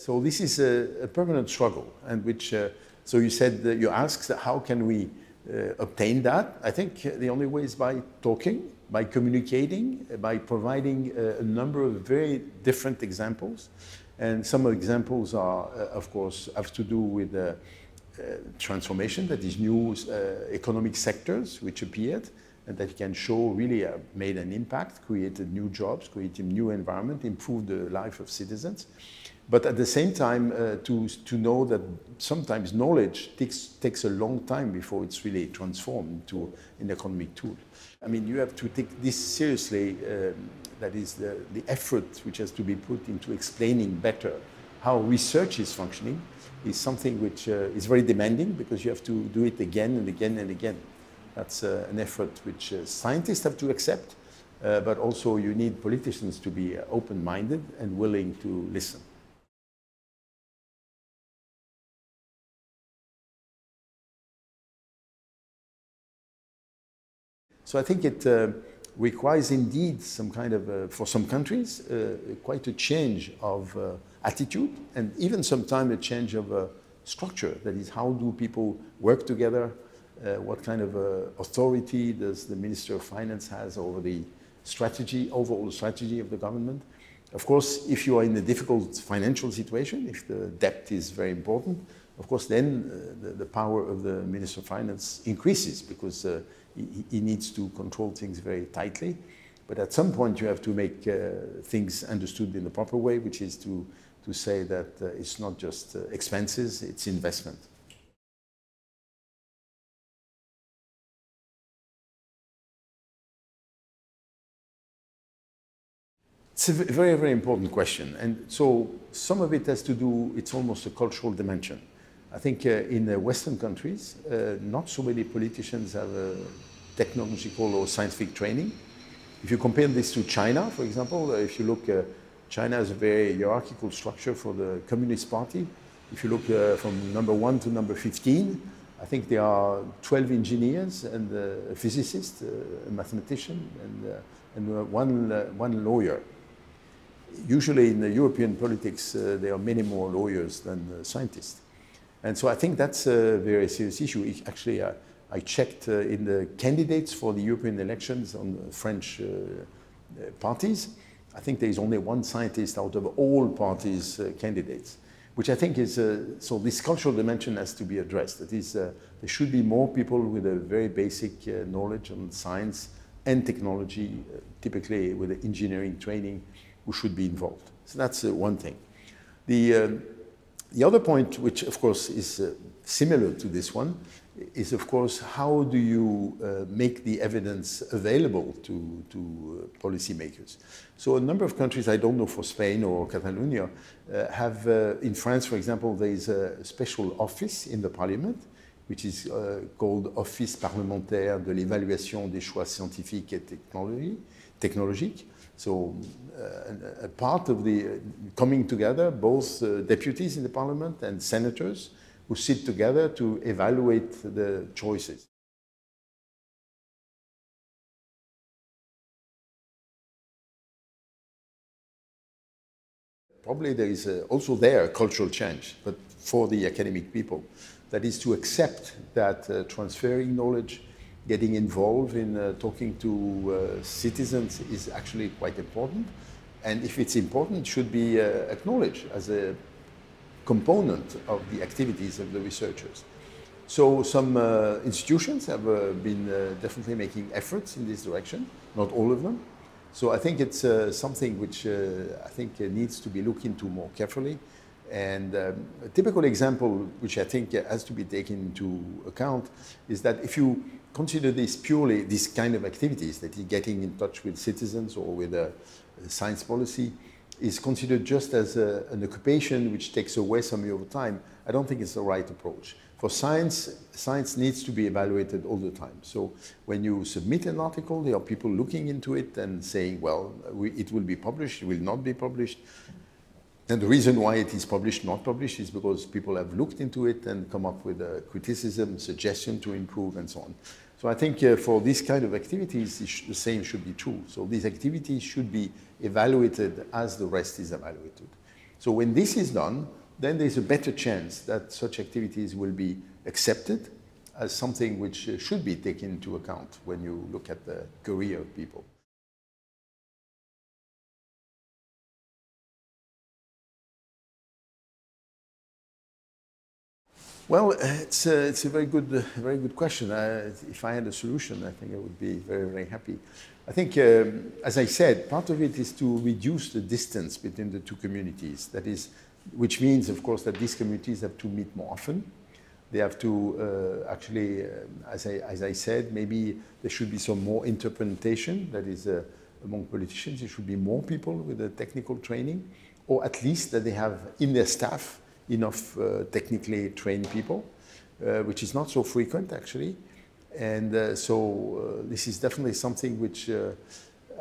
So this is a, a permanent struggle, and which, uh, so you said, that you asked, how can we uh, obtain that? I think the only way is by talking, by communicating, by providing a, a number of very different examples. And some examples are, uh, of course, have to do with uh, uh, transformation, that is new uh, economic sectors which appeared and that can show really uh, made an impact, created new jobs, created new environment, improved the life of citizens. But at the same time, uh, to, to know that sometimes knowledge takes, takes a long time before it's really transformed into an economic tool. I mean, you have to take this seriously. Um, that is the, the effort which has to be put into explaining better how research is functioning is something which uh, is very demanding because you have to do it again and again and again. That's uh, an effort which uh, scientists have to accept, uh, but also you need politicians to be uh, open-minded and willing to listen. So I think it uh, requires indeed some kind of, uh, for some countries, uh, quite a change of uh, attitude and even sometimes a change of uh, structure. That is, how do people work together? Uh, what kind of authority does the Minister of Finance has over the strategy, overall strategy of the government? Of course, if you are in a difficult financial situation, if the debt is very important, of course, then uh, the, the, power of the Minister of Finance increases because uh, he, he, needs to control things very tightly. But at some point, you have to make uh, things understood in the proper way, which is to, to say that uh, it's not just uh, expenses, it's investment. It's a very, very important question. And so some of it has to do, it's almost a cultural dimension. I think uh, in the Western countries, uh, not so many politicians have a technological or scientific training. If you compare this to China, for example, uh, if you look, uh, China has a very hierarchical structure for the Communist Party. If you look uh, from number one to number 15, I think there are 12 engineers and uh, a physicist, a mathematician, and, and one, one lawyer usually in the European politics, uh, there are many more lawyers than uh, scientists. And so I think that's a very serious issue. Actually, uh, I checked uh, in the candidates for the European elections on French uh, uh, parties. I think there is only one scientist out of all parties uh, candidates, which I think is, so this cultural dimension has to be addressed. That is, there should be more people with a very basic knowledge on science and technology, typically with engineering training, who should be involved. So that's one thing. The, um, the other point, which of course is uh, similar to this one, is of course how do you uh, make the evidence available to, to uh, policymakers. So a number of countries, I don't know for Spain or Catalonia, uh, have, uh, in France for example, there is a special office in the parliament which is uh, called Office parlementaire de l'évaluation des choix scientifiques et technologiques. So uh, a part of the uh, coming together, both uh, deputies in the parliament and senators who sit together to evaluate the choices. Probably there is a, also there a cultural change, but for the academic people, that is to accept that uh, transferring knowledge getting involved in uh, talking to uh, citizens is actually quite important. And if it's important, it should be uh, acknowledged as a component of the activities of the researchers. So some uh, institutions have uh, been definitely making efforts in this direction, not all of them. So I think it's something which I think needs to be looked into more carefully. And um, a typical example, which I think has to be taken into account, is that if you consider this purely this kind of activities, that is getting in touch with citizens or with a, a science policy, is considered just as a, an occupation which takes away some of your time, I don't think it's the right approach. For science, science needs to be evaluated all the time. So when you submit an article, there are people looking into it and saying, well, we, it will be published, it will not be published. And the reason why it is published, not published, is because people have looked into it and come up with a criticism, suggestion to improve, and so on. So I think uh, for this kind of activities, the same should be true. So these activities should be evaluated as the rest is evaluated. So when this is done, then there's a better chance that such activities will be accepted as something which uh, should be taken into account when you look at the career of people. Well, it's a, it's a very good, uh, very good question. Uh, if I had a solution, I think I would be very, very happy. I think, um, as I said, part of it is to reduce the distance between the two communities. That is, which means, of course, that these communities have to meet more often. They have to uh, actually, uh, as, I, as I said, maybe there should be some more interpretation. That is, uh, among politicians, there should be more people with a technical training, or at least that they have in their staff enough uh, technically trained people, uh, which is not so frequent actually. And uh, so this is definitely something which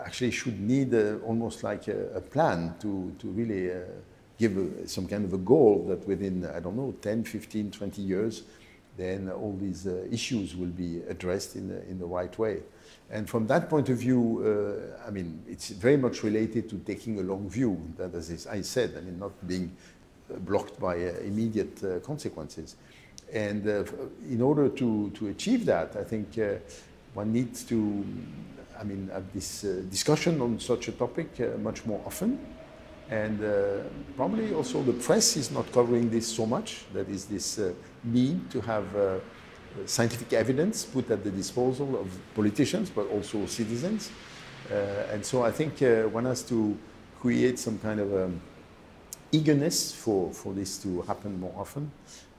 actually should need almost like a, a, plan to, to really give a, some kind of a goal that within, I don't know, 10, 15, 20 years, then all these uh, issues will be addressed in the, in the right way. And from that point of view, uh, I mean, it's very much related to taking a long view, that as I said, I mean, not being blocked by uh, immediate uh, consequences. And uh, in order to, to achieve that, I think one needs to, I mean, have this discussion on such a topic much more often. And uh, probably also the press is not covering this so much. That is this uh, need to have uh, scientific evidence put at the disposal of politicians, but also citizens. and so I think one has to create some kind of um, eagerness for, for this to happen more often.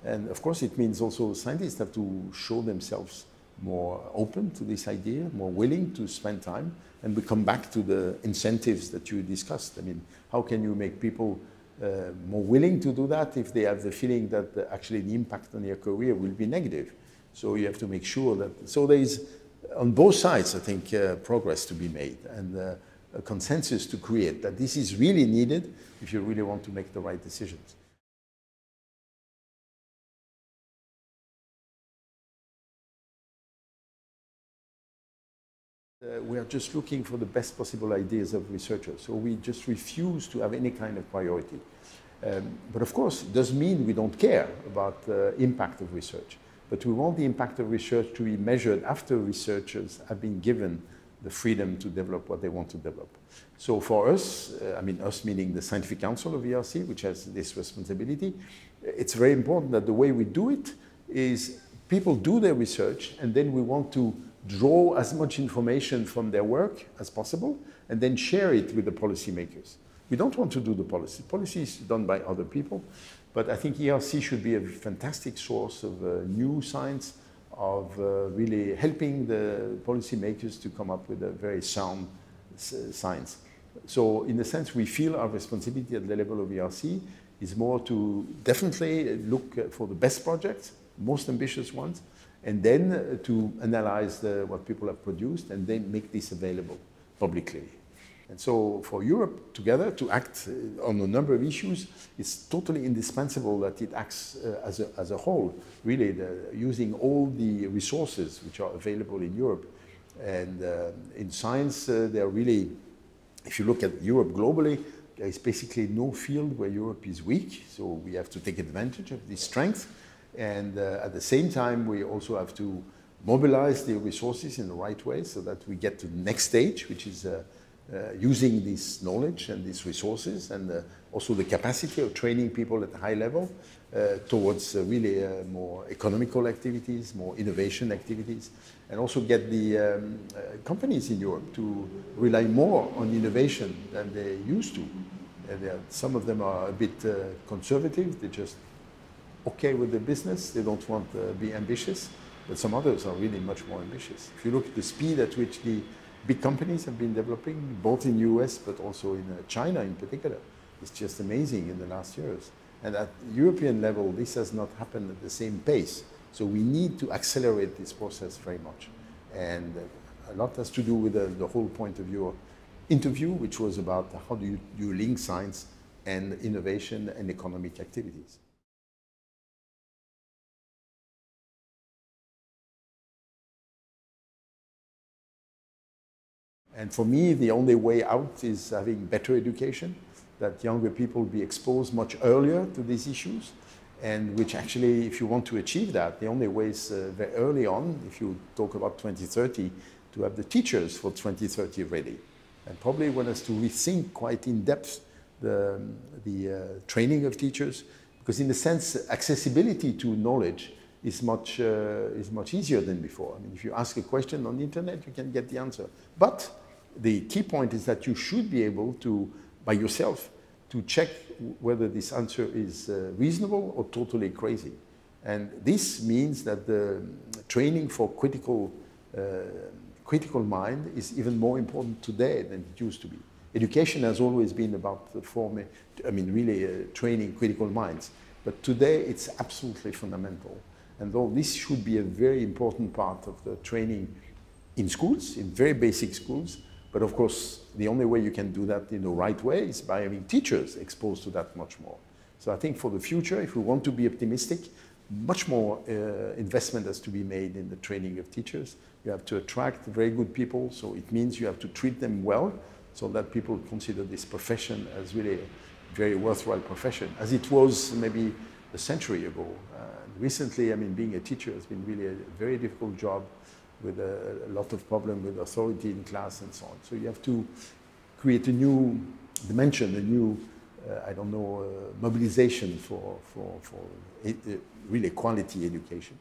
And of course, it means also scientists have to show themselves more open to this idea, more willing to spend time. And we come back to the incentives that you discussed. I mean, how can you make people uh, more willing to do that if they have the feeling that the, actually the impact on their career will be negative? So you have to make sure that. So there is, on both sides, I think, uh, progress to be made. And uh, a consensus to create that this is really needed if you really want to make the right decisions. Uh, we are just looking for the best possible ideas of researchers. So we just refuse to have any kind of priority. Um, but of course, it doesn't mean we don't care about the impact of research. But we want the impact of research to be measured after researchers have been given the freedom to develop what they want to develop. So for us, uh, I mean us meaning the Scientific Council of ERC, which has this responsibility, it's very important that the way we do it is people do their research and then we want to draw as much information from their work as possible and then share it with the policymakers. We don't want to do the policy. Policy is done by other people, but I think ERC should be a fantastic source of uh, new science, of uh, really helping the policymakers to come up with a very sound science. So in a sense, we feel our responsibility at the level of ERC is more to definitely look for the best projects, most ambitious ones, and then to analyze the, what people have produced and then make this available publicly. And so for Europe together to act uh, on a number of issues, it's totally indispensable that it acts uh, as, a, as a whole, really the, using all the resources which are available in Europe. And uh, in science, uh, they are really, if you look at Europe globally, there is basically no field where Europe is weak. So we have to take advantage of this strength. And uh, at the same time, we also have to mobilize the resources in the right way so that we get to the next stage, which is uh, using this knowledge and these resources and uh, also the capacity of training people at a high level uh, towards really more economical activities, more innovation activities, and also get the um, companies in Europe to rely more on innovation than they used to. Are, some of them are a bit conservative, they're just okay with the business, they don't want to be ambitious, but some others are really much more ambitious. If you look at the speed at which the big companies have been developing, both in the US but also in uh, China in particular. It's just amazing in the last years. And at European level, this has not happened at the same pace. So we need to accelerate this process very much. And uh, a lot has to do with the, the whole point of your interview, which was about how do you, you link science and innovation and economic activities. And for me, the only way out is having better education, that younger people be exposed much earlier to these issues and which actually, if you want to achieve that, the only way is uh, very early on, if you talk about 2030, to have the teachers for 2030 ready. And probably want us to rethink quite in depth the, the uh, training of teachers, because in a sense, accessibility to knowledge is much, uh, is much easier than before. I mean, if you ask a question on the internet, you can get the answer. But the key point is that you should be able to, by yourself, to check whether this answer is uh, reasonable or totally crazy. And this means that the training for critical, uh, critical mind is even more important today than it used to be. Education has always been about forming, I mean, really uh, training critical minds. But today it's absolutely fundamental. And though this should be a very important part of the training in schools, in very basic schools, but of course, the only way you can do that in the right way is by having teachers exposed to that much more. So I think for the future, if we want to be optimistic, much more uh, investment has to be made in the training of teachers. You have to attract very good people, so it means you have to treat them well so that people consider this profession as really a very worthwhile profession, as it was maybe a century ago. Uh, recently, I mean, being a teacher has been really a very difficult job with a, a lot of problem with authority in class and so on. So you have to create a new dimension, a new, uh, I don't know, uh, mobilization for, for, for really quality education.